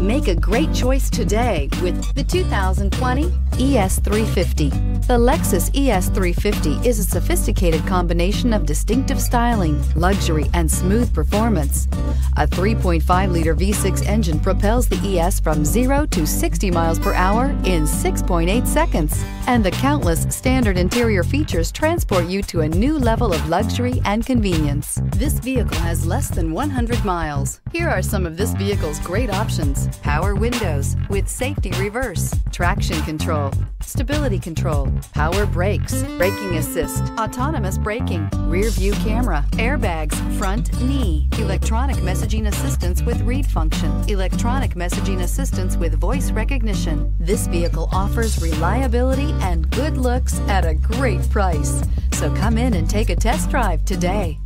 Make a great choice today with the 2020 ES350. The Lexus ES350 is a sophisticated combination of distinctive styling, luxury, and smooth performance. A 3.5-liter V6 engine propels the ES from 0 to 60 miles per hour in 6.8 seconds. And the countless standard interior features transport you to a new level of luxury and convenience. This vehicle has less than 100 miles. Here are some of this vehicle's great options. Power windows with safety reverse, traction control, stability control, power brakes, braking assist, autonomous braking, rear view camera, airbags, front knee, electronic messaging assistance with read function, electronic messaging assistance with voice recognition. This vehicle offers reliability and good looks at a great price. So come in and take a test drive today.